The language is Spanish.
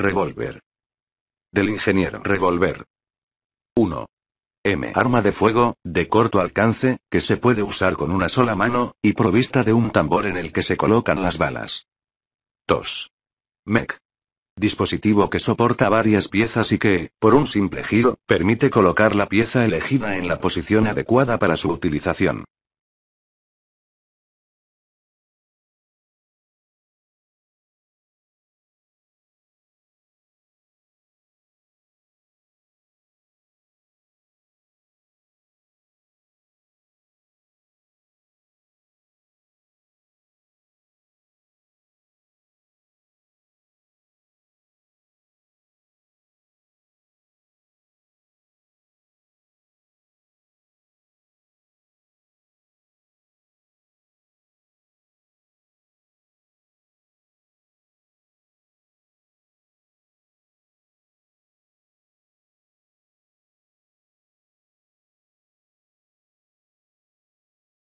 Revólver. Del ingeniero. Revólver. 1. M. Arma de fuego, de corto alcance, que se puede usar con una sola mano, y provista de un tambor en el que se colocan las balas. 2. MEC. Dispositivo que soporta varias piezas y que, por un simple giro, permite colocar la pieza elegida en la posición adecuada para su utilización.